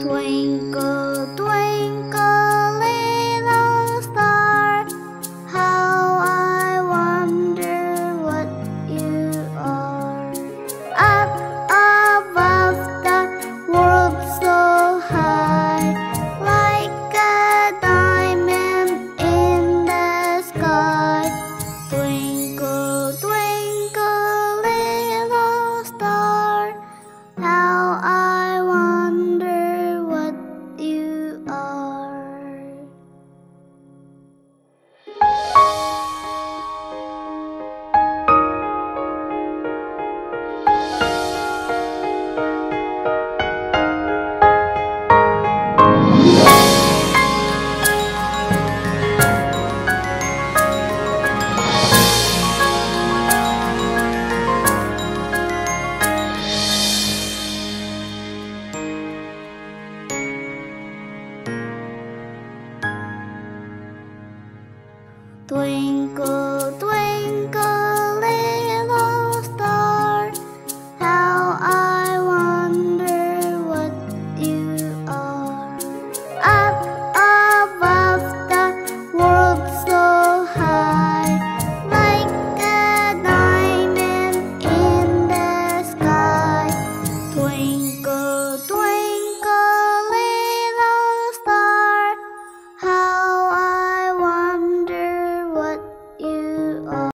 twinkle twinkle